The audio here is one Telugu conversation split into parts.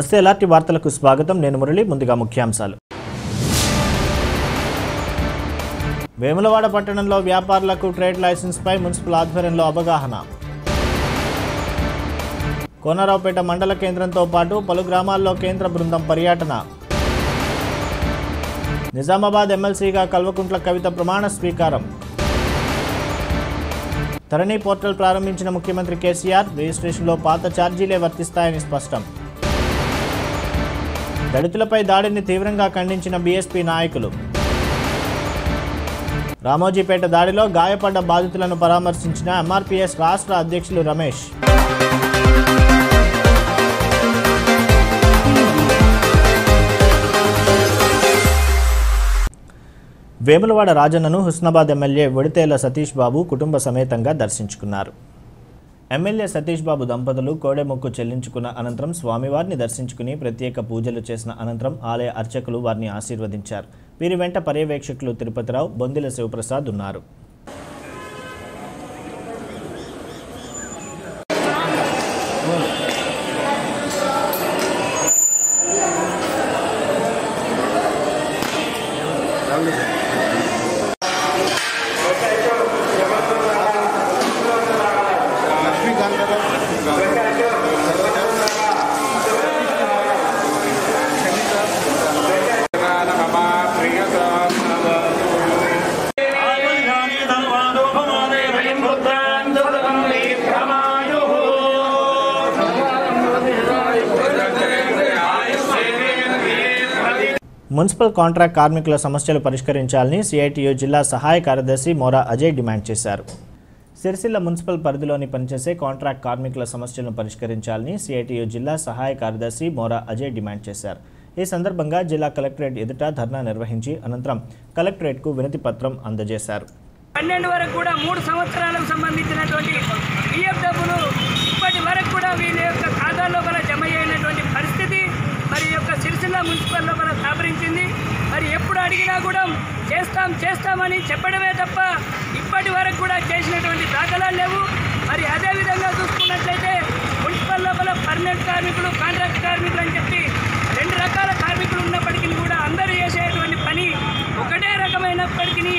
నమస్తే. ఎలాంటి వార్తలకు స్వాగతం. నేను మురళి. ముందుగా ముఖ్యాంశాలు. వేములవాడ పట్టణంలో వ్యాపారులకు ట్రేడ్ లైసెన్స్పై మున్సిపల్ ఆధ్వర్యంలో అవగాహన. కోనరావుపేట మండల కేంద్రంతో పాటు పలు గ్రామాల్లో కేంద్ర బృందం పర్యటన. నిజామాబాద్ ఎమ్మెల్సీగా కల్వకుంట్ల కవిత ప్రమాణ స్వీకారం. ధరణి పోర్టల్ ప్రారంభించిన ముఖ్యమంత్రి కేసీఆర్ రిజిస్ట్రేషన్లో పాత ఛార్జీలే వర్తిస్తాయని స్పష్టం. దళితులపై దాడిని తీవ్రంగా ఖండించిన బీఎస్పీ నాయకులు. రామోజీపేట దాడిలో గాయపడ్డ బాధితులను పరామర్శించిన ఎంఆర్పీఎస్ రాష్ట్ర అధ్యక్షులు రమేష్. వేములవాడ రాజన్నను హుస్నాబాద్ ఎమ్మెల్యే ఒడితేల సతీష్ బాబు కుటుంబ సమేతంగా దర్శించుకున్నారు. ఎమ్మెల్యే సతీష్ బాబు దంపతులు కోడెమొక్కు చెల్లించుకున్న అనంతరం స్వామివారిని దర్శించుకుని ప్రత్యేక పూజలు చేసిన అనంతరం ఆలయ అర్చకులు వారిని ఆశీర్వదించారు. వీరి వెంట పర్యవేక్షకులు తిరుపతిరావు బొందిల శివప్రసాద్ ఉన్నారు. మున్సిపల్ కాంట్రాక్ట్ కార్మికుల సమస్యలు పరిష్కరించాలని సిఐటియు జిల్లా సహాయ కార్యదర్శి మోరా అజయ్ డిమాండ్ చేశారు. సిరిసిల్ల మున్సిపల్ పరిధిలోని పనిచేసే కాంట్రాక్ట్ కార్మికుల సమస్యలను పరిష్కరించాలని సిఐటియు జిల్లా సహాయ కార్యదర్శి మోరా అజయ్ డిమాండ్ చేశారు. ఈ సందర్భంగా జిల్లా కలెక్టరేట్ ఎదుట ధర్నా నిర్వహించి అనంతరం కలెక్టరేట్కు వినతి పత్రం అందజేశారు. పన్నెండు వరకు కూడా మూడు సంవత్సరాలకు సంబంధించినటువంటి ఇప్పటి వరకు కూడా వీళ్ళ యొక్క ఖాతాలో కూడా జమ అయినటువంటి పరిస్థితి మరి ఈ యొక్క సిరిసిల్ల మున్సిపల్లో మనం సహకరించింది మరి ఎప్పుడు అడిగినా కూడా చేస్తాం చేస్తామని చెప్పడమే తప్ప ఇప్పటి వరకు కూడా చేసినటువంటి దాఖలాలు లేవు. మరి అదేవిధంగా చూసుకున్నట్లయితే మున్సిపల్ లోపల పర్మనెంట్ కార్మికులు కాంట్రాక్ట్ కార్మికులు అని చెప్పి రెండు రకాల కార్మికులు ఉన్నప్పటికీ కూడా అందరూ చేసేటువంటి పని ఒకటే రకమైనప్పటికీ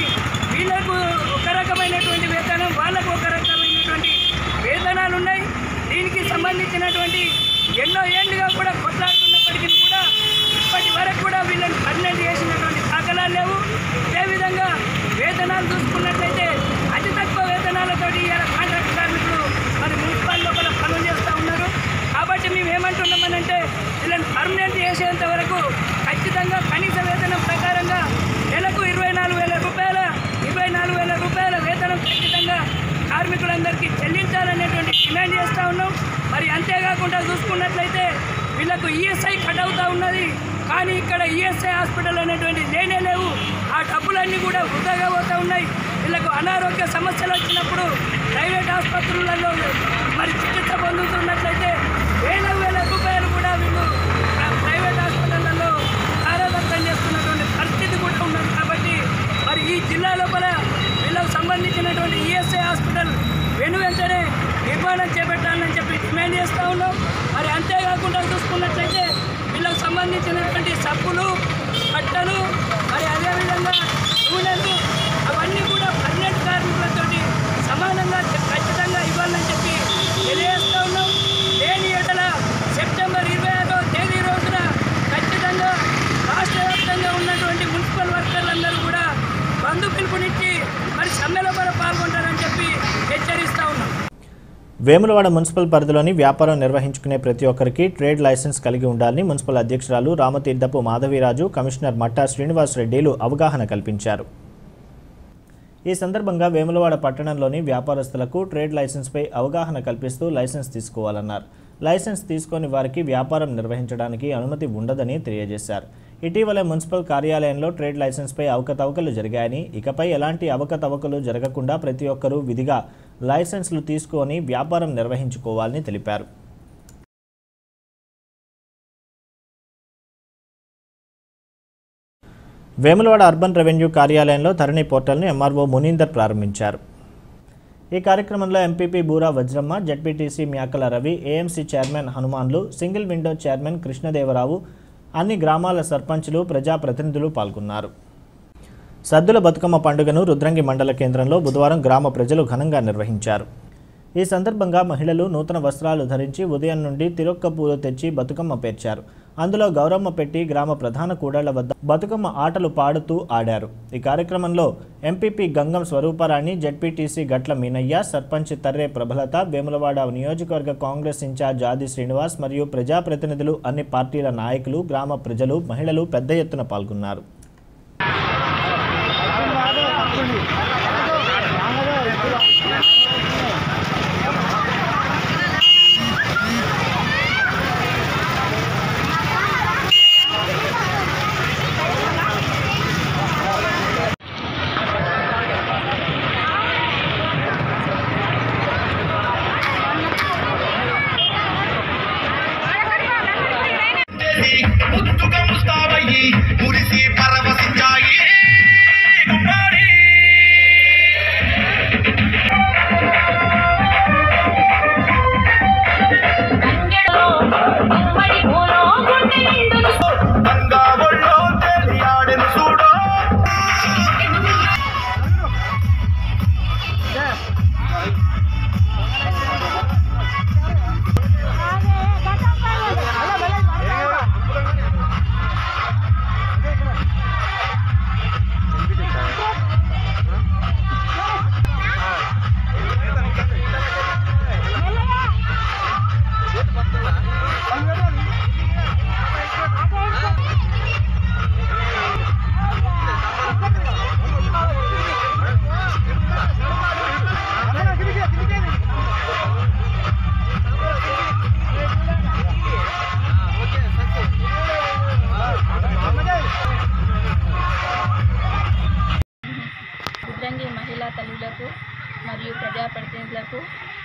వీళ్ళకు ఒక రకమైనటువంటి వేతనం వాళ్ళకు ఒక రకమైనటువంటి వేతనాలు ఉన్నాయి దీనికి సంబంధించినటువంటి ఎన్నో ఏళ్ళుగా కూడా కొట్లాడుతున్నప్పటికీ కూడా వీళ్ళని పర్మనెంట్ చేసినటువంటి దాఖలాలు లేవు. అదేవిధంగా వేతనాలు చూసుకున్నట్లయితే అతి తక్కువ వేతనాలతోటి ఇవాళ కాంట్రాక్ట్ కార్మికులు మరి మున్సిపల్ లోపల పనులు చేస్తూ ఉన్నారు. కాబట్టి మేము ఏమంటున్నామనంటే వీళ్ళని పర్మనెంట్ చేసేంత వరకు ఖచ్చితంగా కనీస వేతనం ప్రకారంగా నెలకు ఇరవై నాలుగు వేల రూపాయల ఇరవై నాలుగు వేల రూపాయల వేతనం ఖచ్చితంగా కార్మికులందరికీ చెల్లించాలనేటువంటి డిమాండ్ చేస్తూ ఉన్నాం. మరి అంతేకాకుండా చూసుకున్నట్లయితే వీళ్ళకు ఈఎస్ఐ కట్ అవుతూ ఉన్నది. కానీ ఇక్కడ ఈఎస్ఐ హాస్పిటల్ అనేటువంటి లేనే లేవు. ఆ డబ్బులన్నీ కూడా వృధాగా పోతూ ఉన్నాయి. వీళ్ళకు అనారోగ్య సమస్యలు వచ్చినప్పుడు ప్రైవేట్ ఆసుపత్రులలో మరి చికిత్స పొందుతున్నట్లయితే వేల వేల రూపాయలు కూడా వీళ్ళు ప్రైవేట్ హాస్పిటళ్ళలో కార్యదర్శనం చేస్తున్నటువంటి పరిస్థితి కూడా ఉన్నది కాబట్టి మరి ఈ జిల్లా లోపల వీళ్ళకు సంబంధించినటువంటి ఈఎస్ఐ హాస్పిటల్ వెను వెంటనే నిర్మాణం చేపట్టాలని చెప్పి డిమాండ్ చేస్తూ ఉన్నాం. మరి అంతేకాకుండా చూసుకున్నట్లయితే సంబంధించినటువంటి సబ్బులు బట్టలు మరి అదేవిధంగా నూనెలు అవన్నీ కూడా పర్మనెంట్ కార్మికులతోటి సమానంగా ఖచ్చితంగా ఇవ్వాలని చెప్పి తెలియజేస్తూ ఉన్నాం లేని ఏటల సెప్టెంబర్ ఇరవై ఆరో తేదీ రోజున ఖచ్చితంగా రాష్ట్ర వ్యాప్తంగా ఉన్నటువంటి మున్సిపల్ వర్కర్లందరూ కూడా బంధు పిలుపునిచ్చి మరి సమ్మెలో కూడా పాల్గొంటారని చెప్పి హెచ్చరిస్తూ ఉన్నాం వేములవాడ మున్సిపల్ పరిధిలోని వ్యాపారం నిర్వహించుకునే ప్రతి ఒక్కరికి ట్రేడ్ లైసెన్స్ కలిగి ఉండాలని మున్సిపల్ అధ్యక్షురాలు రామతీర్థపు మాధవీరాజు కమిషనర్ మట్టా శ్రీనివాస్ రెడ్డిలు అవగాహన కల్పించారు. ఈ సందర్భంగా వేములవాడ పట్టణంలోని వ్యాపారస్తులకు ట్రేడ్ లైసెన్స్పై అవగాహన కల్పిస్తూ లైసెన్స్ తీసుకోవాలన్నారు. లైసెన్స్ తీసుకొని వారికి వ్యాపారం నిర్వహించడానికి అనుమతి ఉండదని తెలియజేశారు. ఇటీవల మున్సిపల్ కార్యాలయంలో ట్రేడ్ లైసెన్స్పై అవకతవకలు జరిగాయని ఇకపై ఎలాంటి అవకతవకలు జరగకుండా ప్రతి ఒక్కరూ విధిగా లైసెన్స్లు తీసుకొని వ్యాపారం నిర్వహించుకోవాలని తెలిపారు. వేములవాడ అర్బన్ రెవెన్యూ కార్యాలయంలో ధరణి పోర్టల్ను ఎంఆర్ఓ మునీందర్ ప్రారంభించారు. ఈ కార్యక్రమంలో MPP Bura Vajramma ZPTC Myakala Ravi AMC chairman Hanumanlu single window chairman Krishnadevarao అన్ని గ్రామాల సర్పంచులు ప్రజాప్రతినిధులు పాల్గొన్నారు. సద్దుల బతుకమ్మ పండుగను రుద్రంగి మండల కేంద్రంలో బుధవారం గ్రామ ప్రజలు ఘనంగా నిర్వహించారు. ఈ సందర్భంగా మహిళలు నూతన వస్త్రాలు ధరించి ఉదయం నుండి తిరొక్క పూలు తెచ్చి బతుకమ్మ పేర్చారు. అందులో గౌరమ్మ పెట్టి గ్రామ ప్రధాన కూడళ్ళ వద్ద బతుకమ్మ ఆటలు పాడుతూ ఆడారు. ఈ కార్యక్రమంలో ఎంపీపీ గంగం స్వరూపరాణి జడ్పీటీసీ గట్ల మీనయ్య సర్పంచ్ తర్రే ప్రభలత వేములవాడ నియోజకవర్గ కాంగ్రెస్ ఇన్ఛార్జ్ ఆది శ్రీనివాస్ మరియు ప్రజాప్రతినిధులు అన్ని పార్టీల నాయకులు గ్రామ ప్రజలు మహిళలు పెద్ద ఎత్తున పాల్గొన్నారు. Absolutely.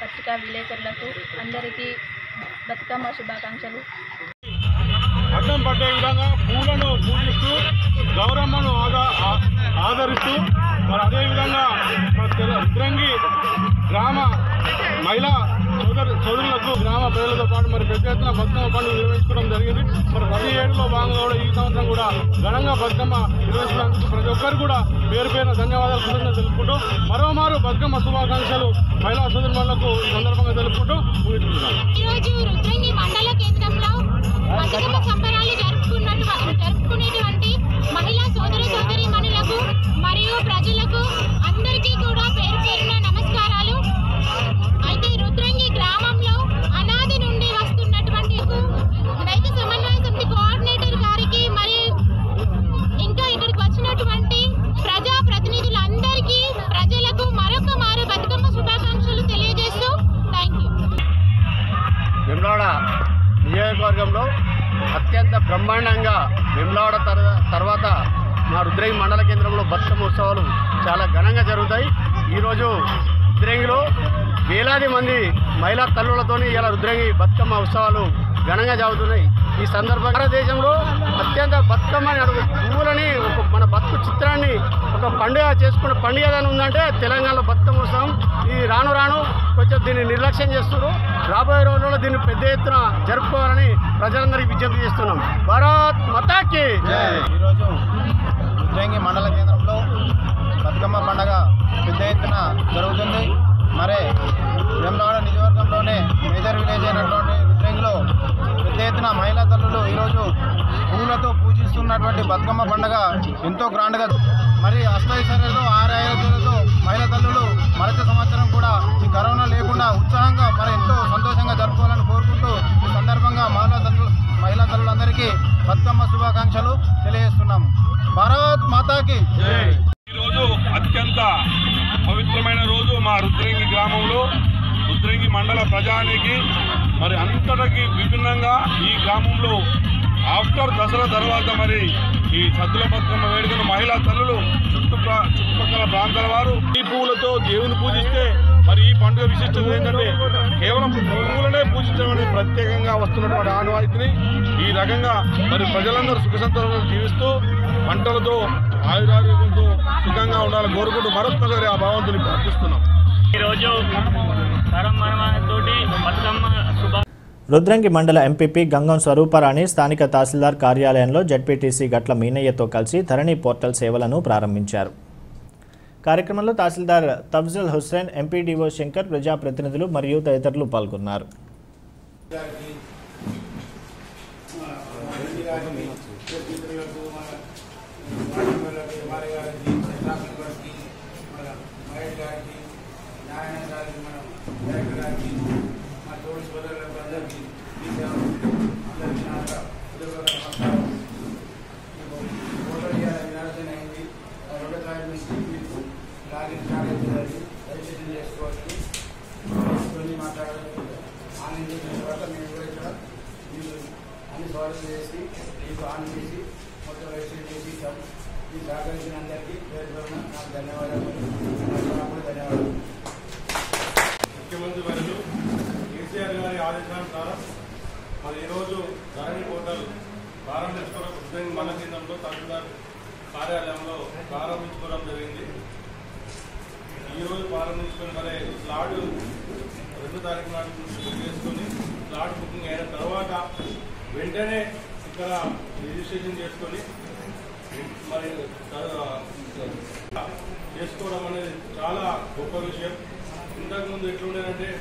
పత్రికా విలేకరులకు అందరికీ బతుకమ్మ శుభాకాంక్షలు. అడ్డం పడ్డే విధంగా పూలను పూజిస్తూ గౌరమ్మను ఆదా ఆదరిస్తూ మరి అదేవిధంగా రుద్రంగి గ్రామ మహిళా చదువులకు గ్రామ ప్రజలతో పాటు మరి పెద్ద ఎత్తున బతుకమ్మ పండుగ నిర్వహించుకోవడం జరిగింది. మరి ప్రతి ఏడులో భాగంగా కూడా ఈ సంవత్సరం కూడా ఘనంగా బతుకమ్మ నిర్వహించడానికి ప్రతి ఒక్కరు కూడా పేరు పేరున ధన్యవాదాలు కృతజ్ఞత తెలుపుకుంటూ మరోమారు బతుకమ్మ శుభాకాంక్షలు మహిళా సోదరులకు ఈ సందర్భంగా తెలుపుకుంటూ ముగిస్తున్నాను నియోజకవర్గంలో అత్యంత బ్రహ్మాండంగా వెమ్లవాడ తర తర్వాత మా రుద్రంగి మండల కేంద్రంలో బతుకమ్మ ఉత్సవాలు చాలా ఘనంగా జరుగుతాయి. ఈరోజు రుద్రంగిలో వేలాది మంది మహిళా తల్లులతోని ఇలా రుద్రంగి బతుకమ్మ ఉత్సవాలు ఘనంగా జరుగుతున్నాయి. ఈ సందర్భంగా భారతదేశంలో అత్యంత బతుకమ్మ అని అడుగు పువ్వులని ఒక మన బతుకు చిత్రాన్ని ఒక పండుగ చేసుకున్న పండుగ ఏదైనా ఉందంటే తెలంగాణలో బతుకమ్మ ఉత్సవం ఈ రాను రాను కొంచెం దీన్ని నిర్లక్ష్యం చేస్తున్నారు. రాబోయే రోజుల్లో దీన్ని పెద్ద ఎత్తున జరుపుకోవాలని ప్రజలందరికీ విజ్ఞప్తి చేస్తున్నాం. భారత్ మతాకి ఈరోజు రుద్రంగి మండల కేంద్రంలో బతుకమ్మ పండగ పెద్ద ఎత్తున జరుగుతుంది. మరి వేమలవాడ నియోజకవర్గంలోనే మేజర్ విలేజ్ అయినటువంటి రుద్రంగిలో పెద్ద ఎత్తున మహిళా తల్లులు ఈరోజు పూలతో పూజిస్తున్నటువంటి బతుకమ్మ పండగ ఎంతో గ్రాండ్గా మరి అష్టైశ్వర్యతో ఆరాయలతో మహిళా తల్లులు మరొక సంవత్సరం కూడా ఈ కరోనా లేకుండా ఉత్సాహంగా మరి ఎంతో సంతోషంగా జరుపుకోవాలని కోరుకుంటూ ఈ సందర్భంగా మహిళా తల్లు మహిళా తల్లులందరికీ బతుకమ్మ శుభాకాంక్షలు తెలియజేస్తున్నాము భారత్ మాతాకి. ఈరోజు అత్యంత పవిత్రమైన రోజు మా రుద్రంగి గ్రామంలో. రుద్రంగి మండల ప్రజానికి మరి అంతటికి విభిన్నంగా ఈ గ్రామంలో ఆఫ్టర్ దసరా తర్వాత మరి ఈ సద్దుల బతుకమ్మ వేడుకను మహిళా తల్లులు చుట్టు చుట్టుపక్కల ప్రాంతాల వారు ఈ పువ్వులతో దేవుని పూజిస్తే మరి ఈ పండుగ విశిష్టత ఏంటంటే కేవలం పువ్వులనే పూజించడం అనేది ప్రత్యేకంగా వస్తున్నటువంటి ఆనవాయితీని. ఈ రకంగా మరి ప్రజలందరూ సుఖ సంతోషాలు జీవిస్తూ పంటలతో ఆయురారోగ్యంతో సుఖంగా ఉండాలని కోరుకుంటూ మరొక్కసారి ఆ భావంతుని ప్రార్థిస్తున్నాం. ఈరోజు తోటి బతుకమ్మ రుద్రంగి మండల ఎంపీపీ గంగం స్వరూపరాణి స్థానిక తహసీల్దార్ కార్యాలయంలో జడ్పీటీసీ గట్ల మీనయ్యతో కలిసి ధరణి పోర్టల్ సేవలను ప్రారంభించారు. కార్యక్రమంలో తహసీల్దార్ తఫ్జల్ హుస్సేన్ ఎంపీడీఓ శంకర్ ప్రజాప్రతినిధులు మరియు తదితరులు పాల్గొన్నారు అన్ని సవాళ్ళు చేసి మీకు ఆన్ చేసి మొత్తం రిజిస్టర్ చేసి ఇస్తాం ఈ సహకరించిన అందరికీ పేరు పేరున నాకు ధన్యవాదాలు నాకు ధన్యవాదాలు ముఖ్యమంత్రి వర్యులు కేసీఆర్ గారి ఆదేశానుసారం మరి ఈరోజు ధరణి పోర్టల్ ప్రారంభించుకోవడం ఉద్యోగ మన కేంద్రంలో తహసీల్దార్ కార్యాలయంలో ప్రారంభించుకోవడం జరిగింది ఈరోజు ప్రారంభించుకొని మరి స్లాట్ రెండు తారీఖు నాటి నుంచి బుక్ చేసుకొని స్లాట్ బుకింగ్ అయిన తర్వాత వెంటనే ఇక్కడ రిజిస్ట్రేషన్ చేసుకొని మరి త- చేసుకోవడం అనేది చాలా గొప్ప విషయం ఇంతకుముందు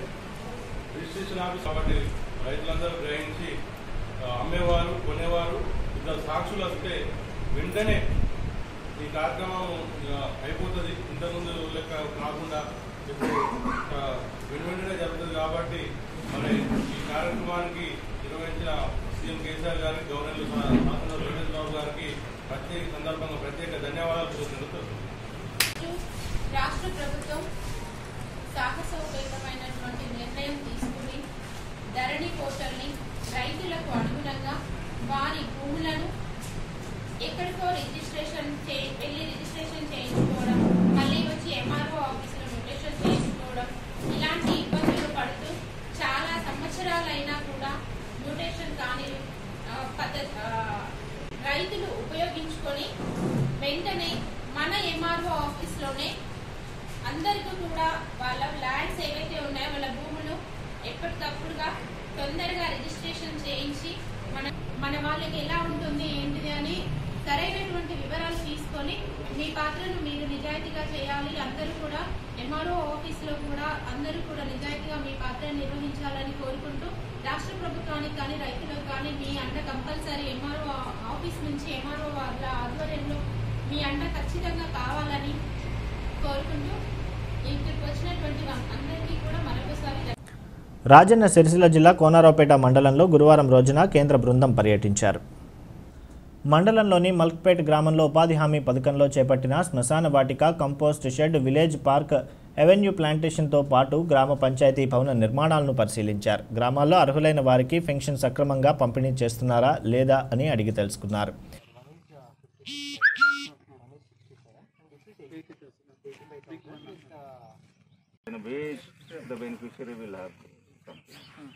రిజిస్ట్రేషన్ ఆఫీస్ కాబట్టి రైతులందరూ గ్రహించి అమ్మేవారు కొనేవారు ఇద్దరు సాక్షులు వస్తే వెంటనే ఈ కార్యక్రమం అయిపోతుంది. ఇంతకుముందు లెక్క కాకుండా ఇప్పుడు వెంటనే జరుగుతుంది కాబట్టి మరి ఈ కార్యక్రమానికి నిర్వహించిన సీఎం కేసీఆర్ గారికి గవర్నర్ శాసన రవీంద్ర బాబు గారికి ప్రత్యేక సందర్భంగా ప్రత్యేక ధన్యవాదాలు తెలుపుతున్నాను రాష్ట్ర ప్రభుత్వం సాహసోపేతమైనటువంటి నిర్ణయం తీసుకుని ధరణి పోర్టల్ని రైతులకు అనుగుణంగా వారి భూములను ఎక్కడికో రిజిస్ట్రేషన్ చే వెళ్ళి రిజిస్ట్రేషన్ చేయించుకోవడం మళ్ళీ వచ్చి ఎంఆర్ఓ ఆఫీసులో నోటేషన్ చేయించుకోవడం ఇలాంటి ఇబ్బందులు పడుతూ చాలా సంవత్సరాలైనా కూడా మ్యూటేషన్ కాని పద్ధతి రైతులు ఉపయోగించుకొని వెంటనే మన ఎంఆర్ఓ ఆఫీస్లోనే అందరికీ కూడా వాళ్ళ ల్యాండ్స్ ఏవైతే ఉన్నాయో వాళ్ళ భూములు ఎప్పటికప్పుడుగా తొందరగా రిజిస్ట్రేషన్ చేయించి మన మన వాళ్ళకి ఎలా ఉంటుంది ఏంటిది అని సరైనటువంటి వివరాలు తీసుకొని మీ పాత్రను మీరు నిజాయితీగా చేయాలి. అందరూ కూడా ఎంఆర్ఓ ఆఫీస్లో కూడా అందరూ కూడా నిజాయితీగా మీ పాత్రను నిర్వహించాలని కోరుకుంటూ రాష్ట్ర ప్రభుత్వానికి కానీ రైతులకు కానీ మీ అండ కంపల్సరీ ఎంఆర్ఓ ఆఫీస్ నుంచి ఎంఆర్ఓ వాళ్ళ ఆధ్వర్యంలో మీ అండ ఖచ్చితంగా కావాలని కోరుకుంటూ రాజన్న సిరిసిల్ల జిల్లా కోనారావుపేట మండలంలో గురువారం రోజున కేంద్ర బృందం పర్యటించారు. మండలంలోని మల్క్పేట్ గ్రామంలో ఉపాధి హామీ పథకంలో చేపట్టిన శ్మశాన వాటిక compost shed village park avenue ప్లాంటేషన్తో పాటు గ్రామ పంచాయతీ భవన నిర్మాణాలను పరిశీలించారు. గ్రామాల్లో అర్హులైన వారికి పెన్షన్ సక్రమంగా పంపిణీ చేస్తున్నారా లేదా అని అడిగి తెలుసుకున్నారు. In a the beneficiary will have something.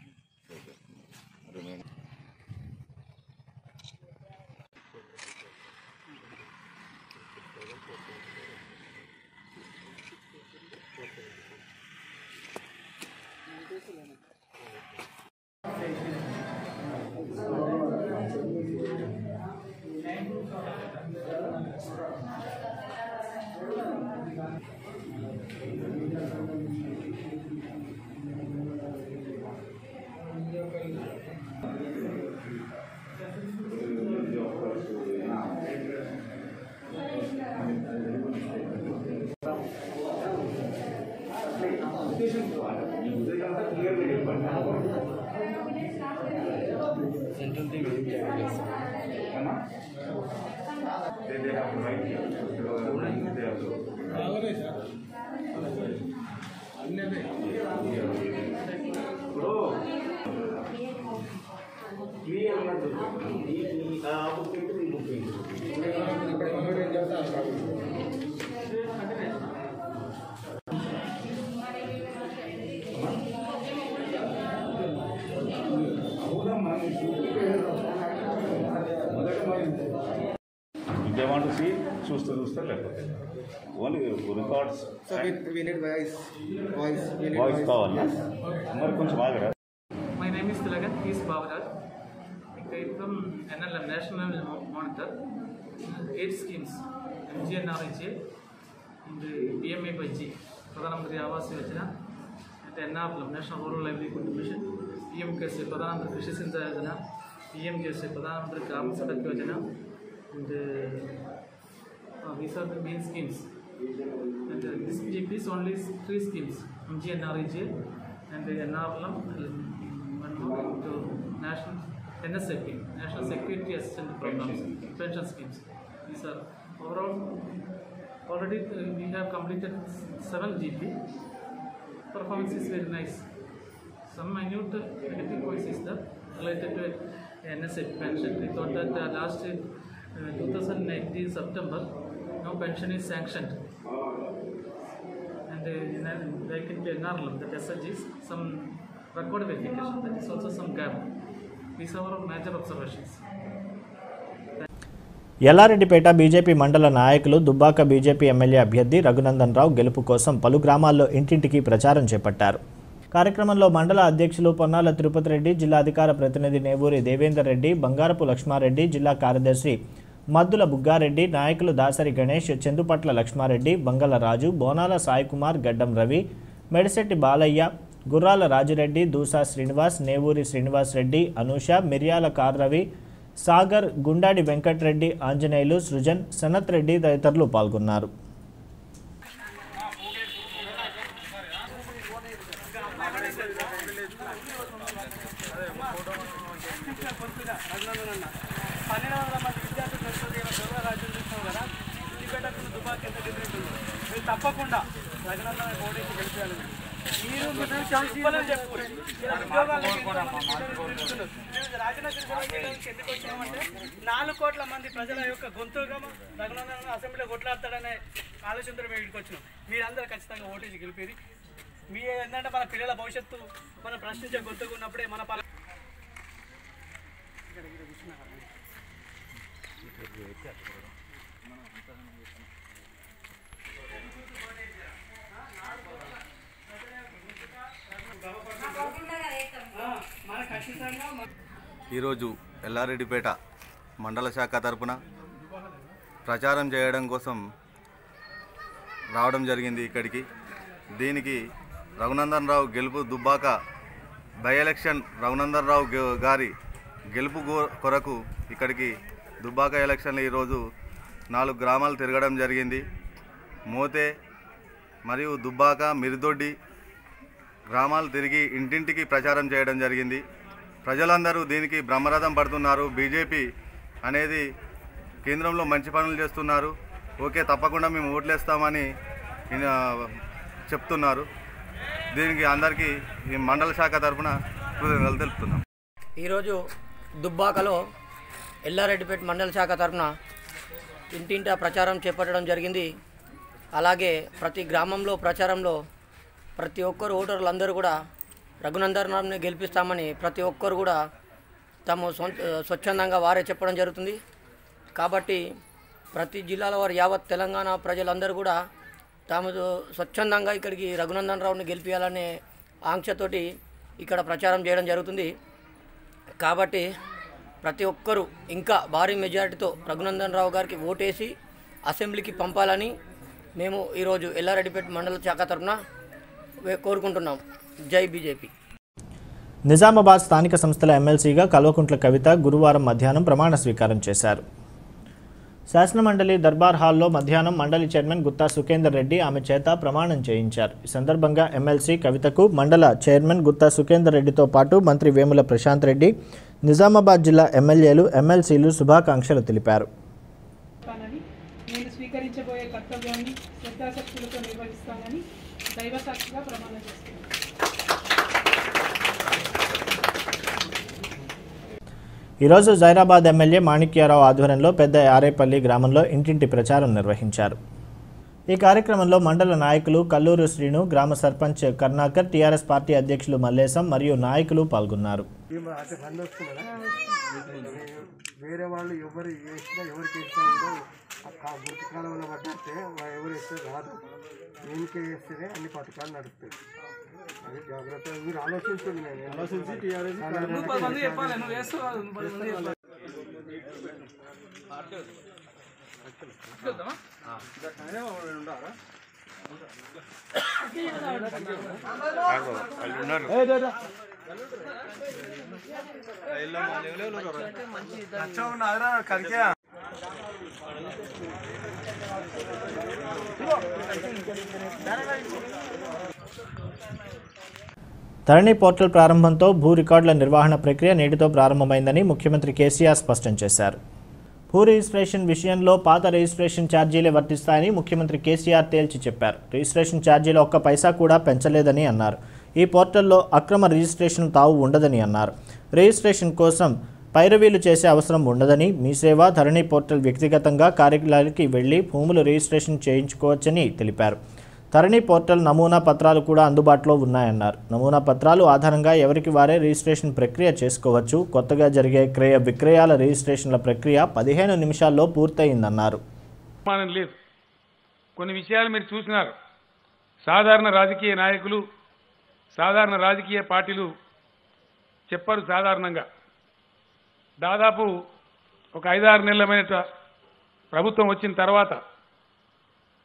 If they want to see, choose to use the laptop. Only records. So with, we need voice. Voice. We need voice. Voice call. Yes. हमारे कुछ मांग रहा है. My name is Tilakat P. Babadat. I am from NLM National Monitor. Eight schemes. MGNRHA. And PMAPG. प्रधानमंत्री Awas Yojana. And NLM National Rural Livelihood Mission. PM के सी प्रधानमंत्री कृषि सिंधा योजना पीएम के Pradhan Mantri Gram Sadak Yojana and main scheme this this only three scheme M G N R G and N two national N S F national security assistant program pension schemes sir overall already we have completed seven G P performance is very nice some minute editing negative is there related to NSAP pension we thought that the last uh, 2019 September no pension is sanctioned and uh, in, uh, like in NRLM, the SLGs, some record verification, that is also some gap. These are our major observations. Yellareddypet BJP మండల నాయకులు దుబ్బాక బీజేపీ ఎమ్మెల్యే అభ్యర్థి రఘునందన్ రావు గెలుపు కోసం పలు గ్రామాల్లో ఇంటింటికి ప్రచారం చేపట్టారు కార్యక్రమంలో మండల అధ్యక్షులు పొన్నాల తిరుపతి రెడ్డి జిల్లా అధికార ప్రతినిధి నేవూరి దేవేందర్ రెడ్డి బంగారపు లక్ష్మారెడ్డి జిల్లా కార్యదర్శి మద్దుల బుగ్గారెడ్డి నాయకులు దాసరి గణేష్ చందుపట్ల లక్ష్మారెడ్డి బంగళ రాజు బోనాల సాయికుమార్ గడ్డం రవి మెడిశెట్టి బాలయ్య గుర్రాల రాజురెడ్డి దూసా శ్రీనివాస్ నేవూరి శ్రీనివాస్ రెడ్డి అనూష మిర్యాల కార్ రవి సాగర్ గుండాడి వెంకట్రెడ్డి ఆంజనేయులు సృజన్ సనత్ రెడ్డి తదితరులు పాల్గొన్నారు. పన్నెండు వందల మంది విద్యార్థులు చూసినాం కదా ఇంటిపెట్టకుండా దుబాక్ ఎంత డిఫరెంట్ ఉందో మీరు తప్పకుండా రఘునందన గెలిపారు మీరు చెప్పు. ఎందుకు వచ్చామంటే నాలుగు కోట్ల మంది ప్రజల యొక్క గొంతుగా రఘునందన అసెంబ్లీలో కొట్లాడతాడనే ఆలోచనతో మేము ఇక్కడికి వచ్చినాం. మీరందరూ ఖచ్చితంగా ఓటేసి గెలిపేది. మీ ఏంటంటే మన పిల్లల భవిష్యత్తు మనం ప్రశ్నించే గొంతుగా ఉన్నప్పుడే మన పల ఇక్కడ ఇక్కడ కూర్చున్నారు మన ఖచ్చితంగా ఈరోజు ఎల్లారెడ్డిపేట మండల శాఖ తరపున ప్రచారం చేయడం కోసం రావడం జరిగింది ఇక్కడికి. దీనికి రఘునందన్ రావు గెలుపు దుబ్బాక బై ఎలక్షన్ రఘునందన్ రావు గారి గెలుపు కొరకు ఇక్కడికి దుబ్బాక ఎలక్షన్లో ఈరోజు నాలుగు గ్రామాలు తిరగడం జరిగింది. మోతే మరియు దుబ్బాక మిరిదొడ్డి గ్రామాలు తిరిగి ఇంటింటికి ప్రచారం చేయడం జరిగింది. ప్రజలందరూ దీనికి బ్రహ్మరథం పడుతున్నారు. బీజేపీ అనేది కేంద్రంలో మంచి పనులు చేస్తున్నారు. ఓకే తప్పకుండా మేము ఓట్లేస్తామని చెప్తున్నారు. దీనికి అందరికీ ఈ మండల శాఖ తరఫున కృతజ్ఞతలు తెలుపుతున్నాం. ఈరోజు దుబ్బాకలో ఎల్లారెడ్డిపేట మండల శాఖ తరఫున ఇంటింటా ప్రచారం చేపట్టడం జరిగింది. అలాగే ప్రతి గ్రామంలో ప్రచారంలో ప్రతి ఒక్కరు ఓటర్లందరూ కూడా రఘునందనాన్ని గెలిపిస్తామని ప్రతి ఒక్కరు కూడా తమ స్వచ్ఛందంగా వారే చెప్పడం జరుగుతుంది. కాబట్టి ప్రతి జిల్లాల వారు యావత్ తెలంగాణ ప్రజలందరూ కూడా తాము స్వచ్ఛందంగా ఇక్కడికి రఘునందన్ రావుని గెలిపించాలనే ఆంక్షతోటి ఇక్కడ ప్రచారం చేయడం జరుగుతుంది. కాబట్టి ప్రతి ఒక్కరూ ఇంకా భారీ మెజారిటీతో రఘునందన్ రావు గారికి ఓటేసి అసెంబ్లీకి పంపాలని మేము ఈరోజు ఎల్లారెడ్డిపేట మండల శాఖ తరఫున కోరుకుంటున్నాం. జై బీజేపీ. నిజామాబాద్ స్థానిక సంస్థల ఎమ్మెల్సీగా కల్వకుంట్ల కవిత గురువారం మధ్యాహ్నం ప్రమాణ స్వీకారం చేశారు. శాసనమండలి దర్బార్ హాల్లో మధ్యాహ్నం మండలి చైర్మన్ గుత్తా సుఖేందర్ రెడ్డి ఆమె చేత ప్రమాణం చేయించారు. ఈ సందర్భంగా ఎమ్మెల్సీ కవితకు మండల చైర్మన్ గుత్తా సుఖేందర్ రెడ్డితో పాటు మంత్రి వేముల ప్రశాంత్ రెడ్డి నిజామాబాద్ జిల్లా ఎమ్మెల్యేలు ఎమ్మెల్సీలు శుభాకాంక్షలు తెలిపారు. చేస్తానని నేను స్వీకరించబోయే కర్తవ్యాన్ని శ్రద్ధాశక్తులతో నిర్వహిస్తానని దైవ సాక్షిగా ప్రమాణం చేస్తున్నాను. ఈరోజు జైరాబాద్ ఎమ్మెల్యే మాణిక్యారావు ఆధ్వర్యంలో పెద్ద ఆరేపల్లి గ్రామంలో ఇంటింటి ప్రచారం నిర్వహించారు. ఈ కార్యక్రమంలో మండల నాయకులు కల్లూరు శ్రీను గ్రామ సర్పంచ్ కర్ణాకర్ టీఆర్ఎస్ పార్టీ అధ్యక్షులు మల్లేశం మరియు నాయకులు పాల్గొన్నారు. వేరే వాళ్ళు ఎవరు వేసినా ఎవరికి గుర్తు కాలంలో ఎవరు ఇస్తే రాదు. దీనికే వేస్తేనే అన్ని పథకాలు నడుస్తాయి. అది జాగ్రత్త మీరు ఆలోచించండి నేను ఆలోచించి టీఆర్ఎస్ తరణి ధరణి పోర్టల్ ప్రారంభంతో భూ రికార్డుల నిర్వహణ ప్రక్రియ నేటితో ప్రారంభమైందని ముఖ్యమంత్రి కేసీఆర్ స్పష్టం చేశారు. భూ రిజిస్ట్రేషన్ విషయంలో పాత రిజిస్ట్రేషన్ ఛార్జీలే వర్తిస్తాయని ముఖ్యమంత్రి కేసీఆర్ తేల్చి చెప్పారు. రిజిస్ట్రేషన్ ఛార్జీలు ఒక్క పైసా కూడా పెంచలేదని అన్నారు. ఈ పోర్టల్లో అక్రమ రిజిస్ట్రేషన్ తావు ఉండదని అన్నారు. రిజిస్ట్రేషన్ కోసం పైరవీలు చేసే అవసరం ఉండదని మీ సేవ ధరణి పోర్టల్ వ్యక్తిగతంగా కార్యాలయానికి వెళ్ళి భూములు రిజిస్ట్రేషన్ చేయించుకోవచ్చని తెలిపారు. ధరణి పోర్టల్ నమూనా పత్రాలు కూడా అందుబాటులో ఉన్నాయన్నారు. నమూనా పత్రాలు ఆధారంగా ఎవరికి వారే రిజిస్ట్రేషన్ ప్రక్రియ చేసుకోవచ్చు. కొత్తగా జరిగే క్రయ విక్రయాల రిజిస్ట్రేషన్ల ప్రక్రియ పదిహేను నిమిషాల్లో పూర్తయిందన్నారు. కొన్ని విషయాలు మీరు చూసినారు. సాధారణ రాజకీయ నాయకులు సాధారణ రాజకీయ పార్టీలు చెప్పరు సాధారణంగా. దాదాపు ఒక ఐదారు నెలలమైన ప్రభుత్వం వచ్చిన తర్వాత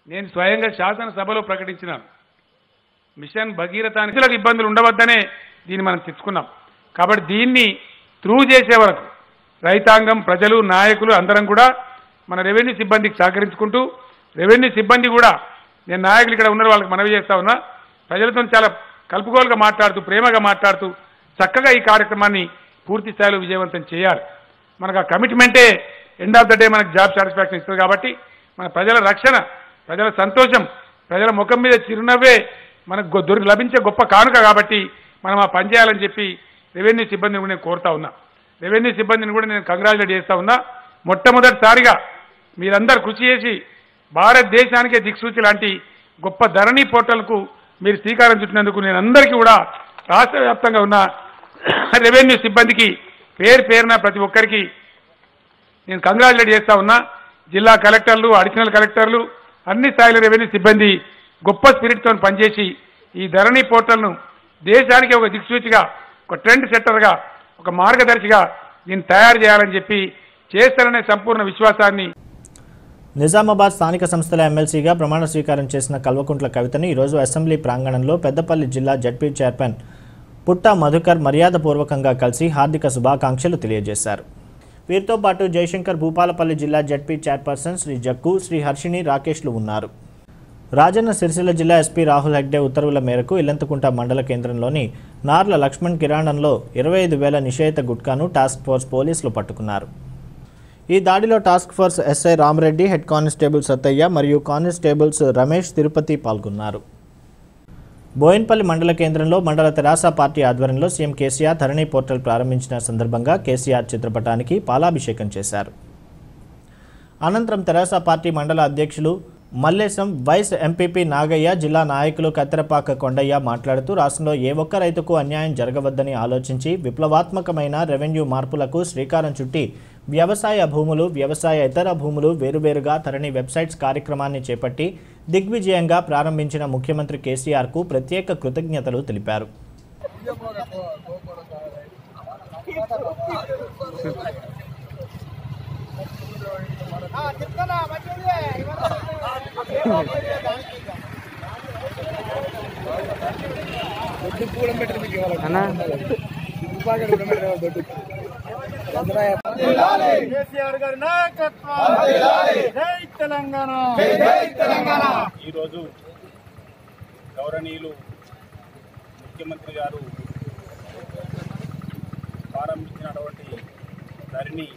నేను స్వయంగా శాసనసభలో ప్రకటించిన మిషన్ భగీరథానికి ఇబ్బందులు ఉండవద్దనే దీన్ని మనం తెచ్చుకున్నాం. కాబట్టి దీన్ని త్రూ చేసే వరకు రైతాంగం ప్రజలు నాయకులు అందరం కూడా మన రెవెన్యూ సిబ్బందికి సహకరించుకుంటూ రెవెన్యూ సిబ్బంది కూడా నేను నాయకులు ఇక్కడ ఉన్న వాళ్ళకి మనవి చేస్తా ఉన్నా ప్రజలతో చాలా కలుపుకోలుగా మాట్లాడుతూ ప్రేమగా మాట్లాడుతూ చక్కగా ఈ కార్యక్రమాన్ని పూర్తి స్థాయిలో విజయవంతం చేయాలి. మనకు ఆ కమిట్మెంటే ఎండ్ ఆఫ్ ద డే మనకు జాబ్ సాటిస్ఫాక్షన్ ఇస్తుంది కాబట్టి మన ప్రజల రక్షణ ప్రజల సంతోషం ప్రజల ముఖం మీద చిరునవ్వే మనకు గొ- దొరికి లభించే గొప్ప కానుక కాబట్టి మనం ఆ పని చేయాలని చెప్పి రెవెన్యూ సిబ్బందిని కూడా నేను కోరుతా ఉన్నా. రెవెన్యూ సిబ్బందిని కూడా నేను కంగ్రాచులేట్ చేస్తా ఉన్నా. మొట్టమొదటిసారిగా మీరందరూ కృషి చేసి భారతదేశానికే దిక్సూచి లాంటి గొప్ప ధరణి పోర్టల్కు మీరు శ్రీకారం చుట్టినందుకు నేను అందరికీ కూడా రాష్ట్ర వ్యాప్తంగా ఉన్న రెవెన్యూ సిబ్బందికి పేరు పేరున ప్రతి ఒక్కరికి నేను కంగ్రాచులేట్ చేస్తా ఉన్నా. జిల్లా కలెక్టర్లు అడిషనల్ కలెక్టర్లు అన్ని స్థాయిల రెవెన్యూ సిబ్బంది గొప్ప స్పిరిట్తో పనిచేసి ఈ ధరణి పోర్టల్ను దేశానికి ఒక దిక్సూచిగా ఒక ట్రెండ్ సెట్టర్గా ఒక మార్గదర్శిగా దీన్ని తయారు చేయాలని చెప్పి చేస్తారనే సంపూర్ణ విశ్వాసాన్ని నిజామాబాద్ స్థానిక సంస్థల ఎమ్మెల్సీగా ప్రమాణ స్వీకారం చేసిన కల్వకుంట్ల కవితను ఈరోజు అసెంబ్లీ ప్రాంగణంలో పెద్దపల్లి జిల్లా జడ్పీ చైర్మన్ పుట్ట మధుకర్ మర్యాదపూర్వకంగా కలిసి హార్దిక శుభాకాంక్షలు తెలియజేశారు. వీరితో పాటు జయశంకర్ భూపాలపల్లి జిల్లా జడ్పీ చైర్పర్సన్ శ్రీ జక్కు శ్రీ హర్షిణి రాకేష్లు ఉన్నారు. రాజన్న సిరిసిల్ల జిల్లా ఎస్పీ రాహుల్ హెగ్డే ఉత్తర్వుల మేరకు ఇల్లంతకుంట మండల కేంద్రంలోని నార్ల లక్ష్మణ్ కిరాణంలో ఇరవై ఐదు వేల నిషేధిత గుట్కాను టాస్క్ ఫోర్స్ పోలీసులు పట్టుకున్నారు. ఈ దాడిలో task force SI Ramareddy head constable Sattaiah మరియు కానిస్టేబుల్స్ రమేష్ తిరుపతి పాల్గొన్నారు. బోయిన్పల్లి మండల కేంద్రంలో మండల తెరాస పార్టీ ఆధ్వర్యంలో సీఎం కేసీఆర్ ధరణి పోర్టల్ ప్రారంభించిన సందర్భంగా కేసీఆర్ చిత్రపటానికి పాలాభిషేకం చేశారు. అనంతరం తెరాస పార్టీ మండల అధ్యక్షులు మల్లేశం వైస్ ఎంపీపీ నాగయ్య జిల్లా నాయకులు కత్తెరపాక కొండయ్య మాట్లాడుతూ రాష్ట్రంలో ఏ ఒక్క రైతుకు అన్యాయం జరగవద్దని ఆలోచించి విప్లవాత్మకమైన రెవెన్యూ మార్పులకు శ్రీకారం చుట్టి వ్యవసాయ భూములు వ్యవసాయ ఇతర భూములు వేరువేరుగా ధరణి వెబ్సైట్స్ కార్యక్రమాన్ని చేపట్టి దిగ్విజయంగా ప్రారంభించిన ముఖ్యమంత్రి కేసీఆర్కు ప్రత్యేక కృతజ్ఞతలు తెలిపారు. కేసీఆర్ గారి నాయకత్వం జై తెలంగాణ. ఈరోజు గౌరవనీయులు ముఖ్యమంత్రి గారు ప్రారంభించినటువంటి ధరణి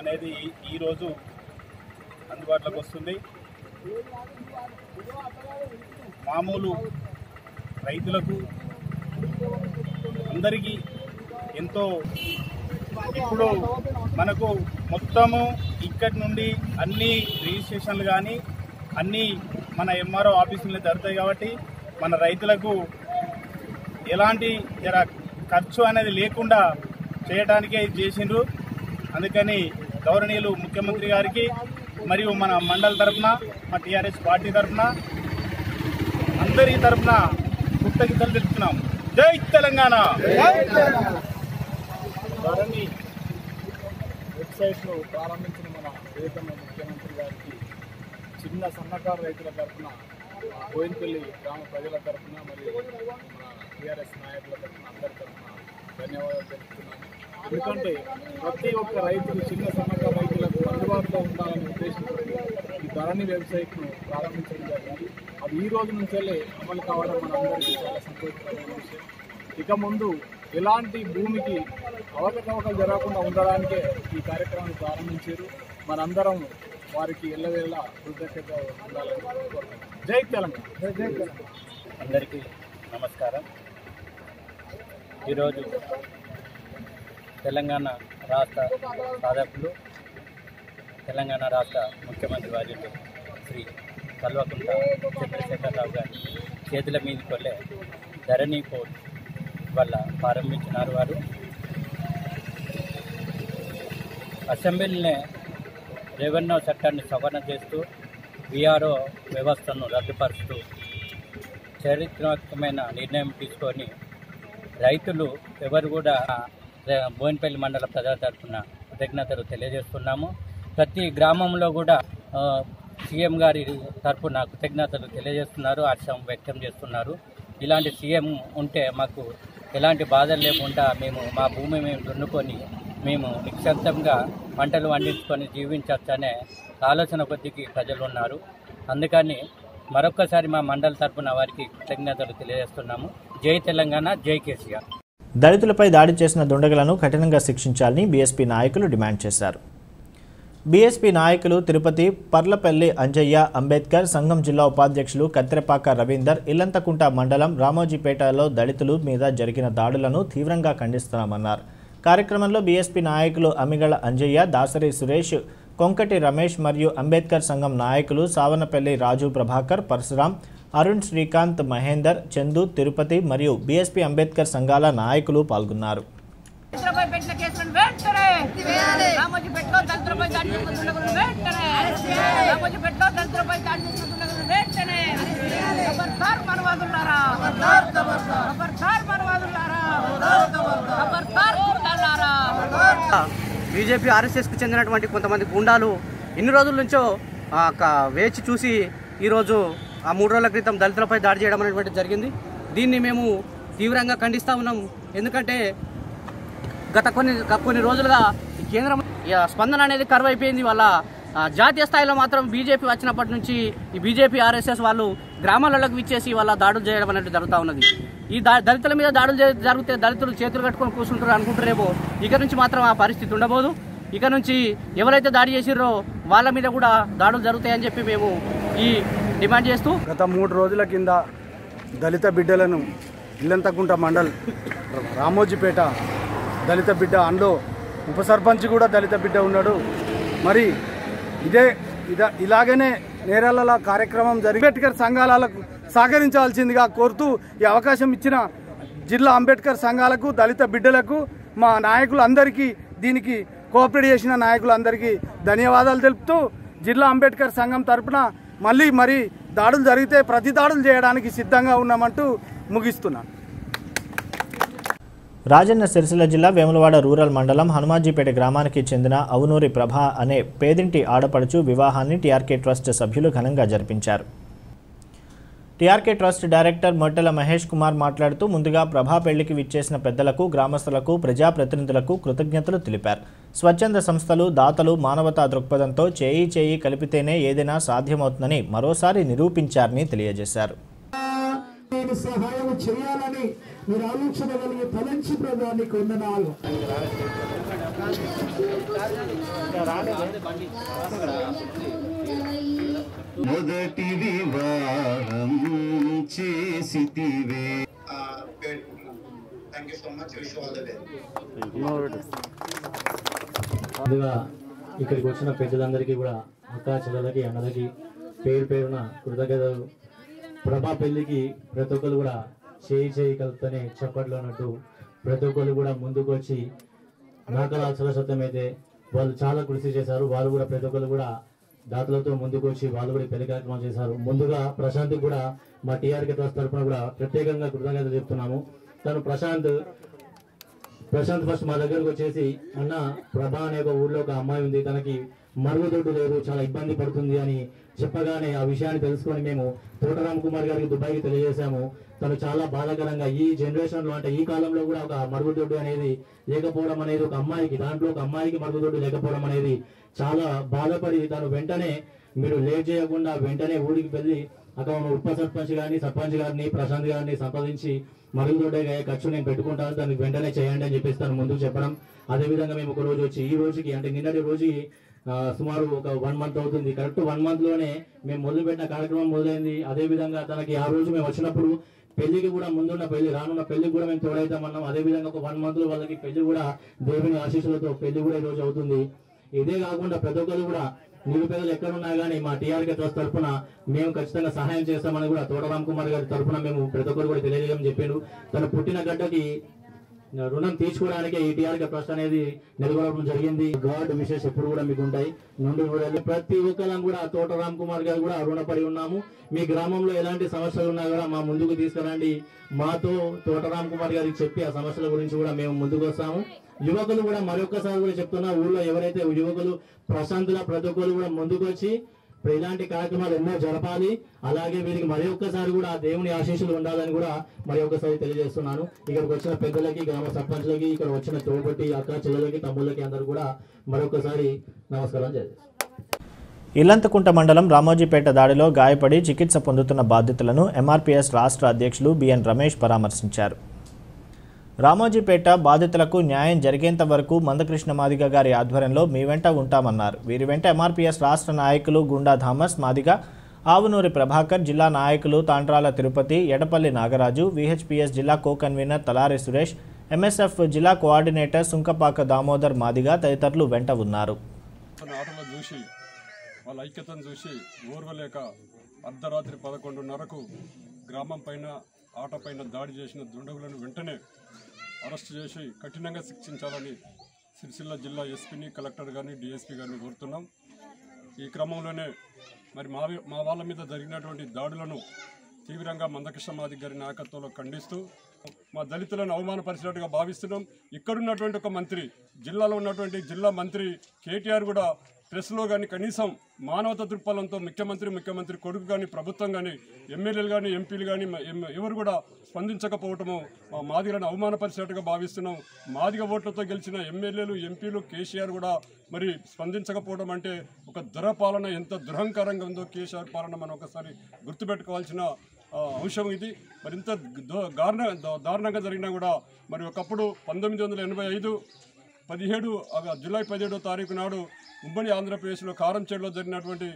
అనేది ఈరోజు అందుబాటులోకి వస్తుంది. మామూలు రైతులకు అందరికీ ఎంతో ఇప్పుడు మనకు మొత్తము ఇక్కడి నుండి అన్ని రిజిస్ట్రేషన్లు కానీ అన్నీ మన ఎంఆర్ఓ ఆఫీసులు జరుగుతాయి కాబట్టి మన రైతులకు ఎలాంటి జర ఖర్చు అనేది లేకుండా చేయడానికే చేసిండ్రు. అందుకని గౌరవనీయులు ముఖ్యమంత్రి గారికి మరియు మన మండల తరఫున మా టీఆర్ఎస్ పార్టీ తరఫున అందరి తరఫున కృతజ్ఞతలు తెలుపుతున్నాం. జై తెలంగాణ! ధరణి వెబ్సైట్ను ప్రారంభించిన మన ప్రియతమ ముఖ్యమంత్రి గారికి చిన్న సన్నకారు రైతుల తరఫున బోయినపల్లి గ్రామ ప్రజల తరఫున మరియు మన టీఆర్ఎస్ నాయకుల తరఫున అందరి తరఫున ధన్యవాదాలు తెలుపుతున్నాను. ఎందుకంటే ప్రతి ఒక్క రైతులు చిన్న సన్నకారు రైతులకు అందుబాటులో ఉండాలనే ఉద్దేశంతో ఈ ధరణి వెబ్సైట్ను ప్రారంభించడం జరిగింది. అది ఈ రోజు నుంచే అమలు కావడం మనందరికీ చాలా సంతోషకరమైన విషయం. ఇక ముందు ఎలాంటి భూమికి అవకతవకలు జరగకుండా ఉండడానికే ఈ కార్యక్రమాన్ని ప్రారంభించారు. మనందరం వారికి ఎల్లవేళ కృతజ్ఞత ఉండాలని. జై తెలంగాణ. జై తెలంగాణ. అందరికీ నమస్కారం. ఈరోజు తెలంగాణ రాష్ట్ర సాధకులు తెలంగాణ రాష్ట్ర ముఖ్యమంత్రి వర్యులు శ్రీ కల్వకుంట చంద్రశేఖరరావు గారి చేతుల మీదకి వెళ్ళే ధరణి కోడ్ వల్ల ప్రారంభించినారు వారు. అసెంబ్లీని రెవెన్యూ చట్టాన్ని సవరణ చేస్తూ విఆర్ఓ వ్యవస్థను రద్దుపరుస్తూ చరిత్రాత్మకమైన నిర్ణయం తీసుకొని రైతులు ఎవరు కూడా బోయినపల్లి మండల ప్రజల తరఫున కృతజ్ఞతలు తెలియజేస్తున్నాము. ప్రతి గ్రామంలో కూడా సీఎం గారి తరఫున కృతజ్ఞతలు తెలియజేస్తున్నారు హర్షం వ్యక్తం చేస్తున్నారు. ఇలాంటి సీఎం ఉంటే మాకు ఎలాంటి బాధలు లేకుండా మేము మా భూమి మేము దున్నుకొని మేము నిశ్శబ్దంగా పంటలు పండించుకొని జీవించవచ్చనే ఆలోచన కొద్దికి ప్రజలు ఉన్నారు అందుకని మరొక్కసారి మా మండలి తరపున వారికి కృతజ్ఞతలు తెలియజేస్తున్నాము. జై తెలంగాణ జై కేసీఆర్. దళితులపై దాడి చేసిన దుండగలను కఠినంగా శిక్షించాలని బీఎస్పీ నాయకులు డిమాండ్ చేశారు. బీఎస్పీ నాయకులు తిరుపతి పర్లపల్లి అంజయ్య అంబేద్కర్ సంఘం జిల్లా ఉపాధ్యక్షులు కత్తిరపాక రవీందర్ ఇల్లంతకుంట మండలం రామోజీపేటలో దళితులు మీద జరిగిన దాడులను తీవ్రంగా ఖండిస్తున్నామన్నారు. కార్యక్రమంలో బీఎస్పీ నాయకులు అమిగళ అంజయ్య దాసరి సురేష్ కొంకటి రమేష్ మరియు అంబేద్కర్ సంఘం నాయకులు సావనపల్లి రాజు ప్రభాకర్ పరశురాం అరుణ్ శ్రీకాంత్ మహేందర్ చందు తిరుపతి మరియు బీఎస్పీ అంబేద్కర్ సంఘాల నాయకులు పాల్గొన్నారు. దళితులపై పెట్టిన కేసులను వెంటనే రామోజీపేటలో దళితులపై దాడి చేసిన దుండగులను వెంటనే రామోజీపేటలో దళితులపై దాడి చేసిన దుండగులను వెంటనే ఖబర్దార్ మనవాదులారా. ఖబర్దార్ మనవాదులారా. ఖబర్దార్ గుండాలారా బీజేపీ ఆర్ఎస్ఎస్కు చెందినటువంటి కొంతమంది గుండాలు ఎన్ని రోజుల నుంచో వేచి చూసి ఈరోజు ఆ మూడు రోజుల క్రితం దళితులపై దాడి చేయడం అనేటువంటి జరిగింది. దీన్ని మేము తీవ్రంగా ఖండిస్తూ ఉన్నాం. ఎందుకంటే గత కొన్ని కొన్ని రోజులుగా కేంద్రం స్పందన అనేది కరువు అయిపోయింది వాళ్ళ జాతీయ స్థాయిలో మాత్రం బీజేపీ వచ్చినప్పటి నుంచి ఈ బీజేపీ ఆర్ఎస్ఎస్ వాళ్ళు గ్రామాలలోకి విచ్చేసి వాళ్ళ దాడులు చేయడం అనేది జరుగుతూ ఉన్నది. ఈ దా- దళితుల మీద దాడులు జరిగితే దళితులు చేతులు కట్టుకొని కూర్చుంటారు అనుకుంటారేమో. ఇక నుంచి మాత్రం ఆ పరిస్థితి ఉండబోదు. ఇక నుంచి ఎవరైతే దాడి చేసిర్రో వాళ్ళ మీద కూడా దాడులు జరుగుతాయని చెప్పి మేము ఈ డిమాండ్ చేస్తూ గత మూడు రోజుల కింద దళిత బిడ్డలను ఇల్లంతకుంట మండల్ రామోజీపేట దళిత బిడ్డ అందులో ఉప సర్పంచ్ కూడా దళిత బిడ్డ ఉన్నాడు. మరి ఇదే ఇద ఇలాగనే నేరాల కార్యక్రమం జరిగి అంబేద్కర్ సంఘాలకు సహకరించాల్సిందిగా కోరుతూ ఈ అవకాశం ఇచ్చిన జిల్లా అంబేద్కర్ సంఘాలకు దళిత బిడ్డలకు మా నాయకులందరికీ దీనికి కోఆపరేట్ చేసిన నాయకులందరికీ ధన్యవాదాలు తెలుపుతూ జిల్లా అంబేద్కర్ సంఘం తరపున మళ్ళీ మరి దాడులు జరిగితే ప్రతి దాడులు చేయడానికి సిద్ధంగా ఉన్నామంటూ ముగిస్తున్నాను. రాజన్న సిరిసిల్ల జిల్లా వేములవాడ రూరల్ మండలం హనుమాజీపేట గ్రామానికి చెందిన అవునూరి ప్రభ అనే పేదింటి ఆడపడుచు వివాహాన్ని టీఆర్కే ట్రస్ట్ సభ్యులు ఘనంగా జరిపించారు. TRK trust director Mottela Mahesh Kumar మాట్లాడుతూ ముందుగా ప్రభా పెళ్ళికి విచ్చేసిన పెద్దలకు గ్రామస్తులకు ప్రజాప్రతినిధులకు కృతజ్ఞతలు తెలిపారు. స్వచ్ఛంద సంస్థలు దాతలు మానవతా దృక్పథంతో చేయి చేయి కలిపితేనే ఏదైనా సాధ్యమవుతుందని మరోసారి నిరూపించారని తెలియజేశారు. సహాయం చేయాలని మీరు ఆలోచనగలిగి తలంచి ప్రధానికి వందనాలు. మొదటి వివాహం ముందుగా ఇక్కడికి వచ్చిన పెద్దలందరికీ కూడా అక్క చెల్లెలకి అన్నలకి పేరు పేరున కృతజ్ఞతలు. ప్రభా పెళ్ళికి ప్రతి ఒక్కరు కూడా చేయి చేయి కలుపుతూనే చప్పట్లు అన్నట్టు ప్రతి ఒక్కరు కూడా ముందుకు వచ్చి నాకల సరస్వతం అయితే వాళ్ళు చాలా కృషి చేశారు. వాళ్ళు కూడా ప్రతి ఒక్కరు కూడా దాతలతో ముందుకు వచ్చి వాళ్ళు కూడా పెళ్ళి కార్యక్రమాలు చేశారు. ముందుగా ప్రశాంత్ కూడా మా టీఆర్కే ట్రస్ట్ తరఫున కూడా ప్రత్యేకంగా కృతజ్ఞతలు చెప్తున్నాము. తను ప్రశాంత్ ప్రశాంత్ ఫస్ట్ మా దగ్గరకు వచ్చేసి అన్న ప్రభా అనే ఒక ఊళ్ళో ఒక అమ్మాయి ఉంది తనకి మరుగుదొడ్డు లేదు చాలా ఇబ్బంది పడుతుంది అని చెప్పగానే ఆ విషయాన్ని తెలుసుకొని మేము తోటరామ్ కుమార్ గారికి దుబాయ్కి తెలియజేశాము. తను చాలా బాధాకరంగా ఈ జనరేషన్లో అంటే ఈ కాలంలో కూడా ఒక మరుగుదొడ్డు అనేది లేకపోవడం అనేది ఒక అమ్మాయికి దాంట్లో ఒక అమ్మాయికి మరుగుదొడ్డు లేకపోవడం అనేది చాలా బాధపడి తను వెంటనే మీరు లేట్ చేయకుండా వెంటనే ఊరికి వెళ్ళి అక్కడ ఉన్న ఉప సర్పంచ్ గారిని సర్పంచ్ గారిని ప్రశాంత్ గారిని సంప్రదించి మరుగుదొడ్డే ఖర్చు నేను పెట్టుకుంటాను. దానికి వెంటనే చేయండి అని చెప్పేసి తను ముందుకు చెప్పడం. అదేవిధంగా మేము ఒక రోజు వచ్చి ఈ రోజుకి అంటే నిన్నటి రోజుకి సుమారు ఒక వన్ మంత్ అవుతుంది. కరెక్ట్ వన్ మంత్లోనే మేము మొదలు పెట్టిన కార్యక్రమం మొదలైంది. అదే విధంగా తనకి ఆ రోజు మేము వచ్చినప్పుడు పెళ్ళికి కూడా ముందున్న పెళ్ళి రానున్న పెళ్ళి కూడా మేము తోడైతామన్నాం అదేవిధంగా ఒక వన్ మంత్లో వాళ్ళకి పెళ్ళి కూడా దేవుని ఆశీస్సులతో పెళ్ళి కూడా ఈ రోజు అవుతుంది. ఇదే కాకుండా ప్రతి ఒక్కరు కూడా నిరుపేదలు ఎక్కడున్నా కానీ మా టీఆర్కే ట్రస్ట్ తరఫున మేము ఖచ్చితంగా సహాయం చేస్తామని కూడా తోటరామ్ కుమార్ గారి తరఫున మేము ప్రతి ఒక్కరు కూడా తెలియజేయడం చెప్పాడు. తన పుట్టిన గడ్డకి రుణం తీసుకోవడానికి ఈ టీఆర్కే ట్రస్ట్ అనేది నిలబడడం జరిగింది. గాడ్ మిషెస్ ఎప్పుడు కూడా మీకు ఉంటాయి. నుండి ప్రతి ఒక్కరం కూడా తోట రామ్ కుమార్ గారు కూడా రుణపడి ఉన్నాము. మీ గ్రామంలో ఎలాంటి సమస్యలు ఉన్నా కూడా మా ముందుకు తీసుకురండి. మాతో తోట రామ్ కుమార్ గారికి చెప్పి ఆ సమస్యల గురించి కూడా మేము ముందుకు వస్తాము. యువకులు కూడా మరొకసారి కూడా చెప్తున్నా ఊళ్ళో ఎవరైతే యువకులు ప్రశాంతుల ప్రతి ఒక్కరు కూడా ముందుకు వచ్చి ఇప్పుడు ఇలాంటి కార్యక్రమాలు ఎన్నో జరపాలి. అలాగే వీరికి మరి ఒక్కసారి కూడా ఆ దేవుని ఆశీస్సులు ఉండాలని కూడా మరి ఒక్కసారి తెలియజేస్తున్నాను. ఇక్కడికి వచ్చిన పెద్దలకి గ్రామ సర్పంచ్లకి ఇక్కడ వచ్చిన తోబట్టి అక్క చెల్లెలకి తమ్ముళ్ళకి అందరూ కూడా మరొకసారి నమస్కారం చేస్తాను ఇల్లంతకుంట మండలం రామోజీపేట దాడిలో గాయపడి చికిత్స పొందుతున్న బాధితులను ఎంఆర్పీఎస్ రాష్ట్ర అధ్యక్షులు బిఎన్ రమేష్ పరామర్శించారు. రామోజీపేట బాధితులకు న్యాయం జరిగేంత వరకు మందకృష్ణ మాదిగ గారి ఆధ్వర్యంలో మీ వెంట ఉంటామన్నారు. వీరి వెంట ఎంఆర్పీఎస్ రాష్ట్ర నాయకులు గుండా థామస్ మాదిగ ఆవునూరి ప్రభాకర్ జిల్లా నాయకులు తాండ్రాల తిరుపతి ఎడపల్లి నాగరాజు విహెచ్పిఎస్ జిల్లా co convener Talari Suresh MSF జిల్లా కోఆర్డినేటర్ సుంకపాక దామోదర్ మాదిగ తదితరులు వెంట ఉన్నారు. చూసి వాళ్ళ ఐక్యతను చూసి ఓర్వలేక అర్ధరాత్రి పదకొండున్నరకు గ్రామం పైన ఆట పైన దాడి చేసిన దుండగులను వెంటనే అరెస్ట్ చేసి కఠినంగా శిక్షించాలని సిరిసిల్ల జిల్లా ఎస్పీని కలెక్టర్ గారిని డిఎస్పీ గారిని కోరుతున్నాం. ఈ క్రమంలోనే మరి మా మా వాళ్ళ మీద జరిగినటువంటి దాడులను తీవ్రంగా మందకృష్ణ మాదిక్ గారి నాయకత్వంలో ఖండిస్తూ మా దళితులను అవమానపరిచినట్టుగా భావిస్తున్నాం. ఇక్కడున్నటువంటి ఒక మంత్రి జిల్లాలో ఉన్నటువంటి జిల్లా మంత్రి కేటీఆర్ కూడా ప్రెస్లో కానీ కనీసం మానవత దృక్పథంతో ముఖ్యమంత్రి ముఖ్యమంత్రి కొడుకు కానీ ప్రభుత్వం కానీ ఎమ్మెల్యేలు కానీ ఎంపీలు కానీ ఎవరు కూడా స్పందించకపోవటము మా మాదిగలను భావిస్తున్నాం. మాదిగ ఓట్లతో గెలిచిన ఎమ్మెల్యేలు ఎంపీలు కేసీఆర్ కూడా మరి స్పందించకపోవడం అంటే ఒక దురపాలన ఎంత దురహంకారంగా ఉందో కేసీఆర్ పాలన మనం ఒకసారి గుర్తుపెట్టుకోవాల్సిన అంశం ఇది. మరింత దో- దారుణ దారుణంగా జరిగినా కూడా మరి ఒకప్పుడు పంతొమ్మిది వందల ఎనభై ఐదు పదిహేడు ఆ, జూలై పదిహేడో తారీఖు నాడు ఉమ్మడి ఆంధ్రప్రదేశ్లో కారంచేడులో జరిగినటువంటి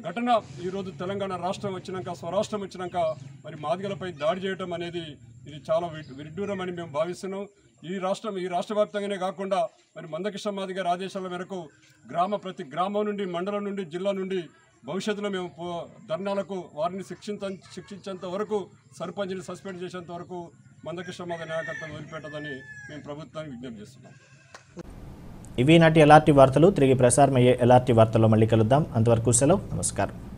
ఘటన. ఈరోజు తెలంగాణ రాష్ట్రం వచ్చినాక స్వరాష్ట్రం వచ్చినాక మరి మాదిగలపై దాడి చేయడం అనేది ఇది చాలా విడ్డూరమని మేము భావిస్తున్నాం. ఈ రాష్ట్రం ఈ రాష్ట్ర వ్యాప్తంగానే కాకుండా మరి మందకృష్ణ మాదిగ గారి ఆదేశాల మేరకు గ్రామ ప్రతి గ్రామం నుండి మండలం నుండి జిల్లా నుండి భవిష్యత్తులో మేము పో- ధర్నాలకు వారిని శిక్షించ శిక్షించేంత వరకు సర్పంచ్ని సస్పెండ్ చేసేంత వరకు మందకృష్ణ మాదిగ నాయకత్వం వదిలిపెట్టదని మేము ప్రభుత్వానికి విజ్ఞప్తి చేస్తున్నాం. ఇవి నాటి ఎలాంటి వార్తలు. తిరిగి ప్రసారమయ్యే ఎలాంటి వార్తల్లో మళ్ళీ కలుద్దాం. అంతవరకు సెలవు. నమస్కారం.